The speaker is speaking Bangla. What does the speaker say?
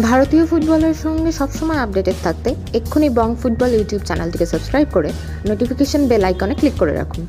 ভারতীয় ফুটবলের সঙ্গে সবসময় আপডেটেড থাকতে এক্ষুনি বং ফুটবল ইউটিউব চ্যানেলটিকে সাবস্ক্রাইব করে নোটিফিকেশন বেল আইকনে ক্লিক করে রাখুন।